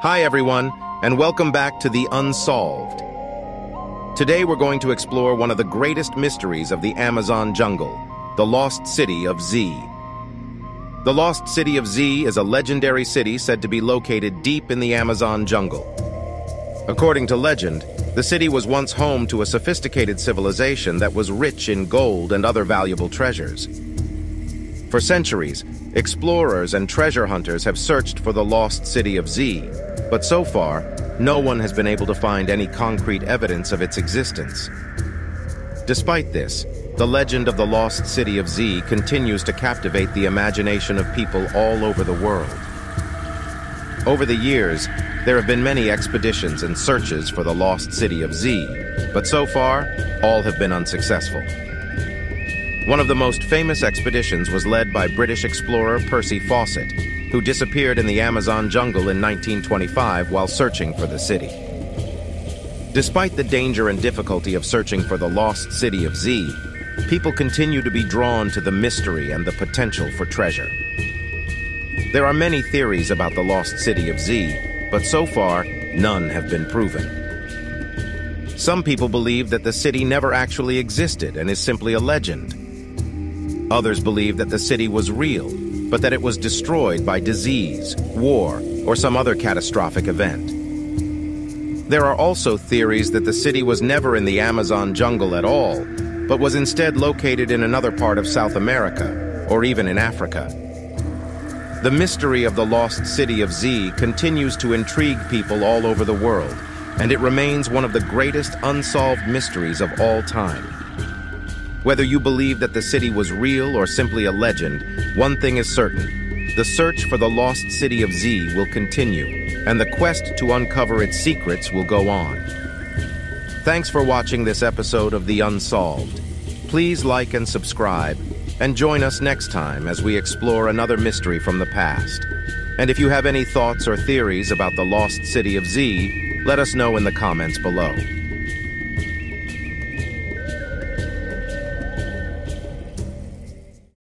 Hi, everyone, and welcome back to The Unsolved. Today, we're going to explore one of the greatest mysteries of the Amazon jungle, the lost city of Z. The lost city of Z is a legendary city said to be located deep in the Amazon jungle. According to legend, the city was once home to a sophisticated civilization that was rich in gold and other valuable treasures. For centuries, explorers and treasure hunters have searched for the lost city of Z, but so far, no one has been able to find any concrete evidence of its existence. Despite this, the legend of the lost city of Z continues to captivate the imagination of people all over the world. Over the years, there have been many expeditions and searches for the lost city of Z, but so far, all have been unsuccessful. One of the most famous expeditions was led by British explorer Percy Fawcett, who disappeared in the Amazon jungle in 1925 while searching for the city. Despite the danger and difficulty of searching for the lost city of Z, people continue to be drawn to the mystery and the potential for treasure. There are many theories about the lost city of Z, but so far, none have been proven. Some people believe that the city never actually existed and is simply a legend. Others believe that the city was real but that it was destroyed by disease, war, or some other catastrophic event. There are also theories that the city was never in the Amazon jungle at all, but was instead located in another part of South America, or even in Africa. The mystery of the lost city of Z continues to intrigue people all over the world, and it remains one of the greatest unsolved mysteries of all time. Whether you believe that the city was real or simply a legend, one thing is certain. The search for the lost city of Z will continue, and the quest to uncover its secrets will go on. Thanks for watching this episode of The Unsolved. Please like and subscribe, and join us next time as we explore another mystery from the past. And if you have any thoughts or theories about the lost city of Z, let us know in the comments below.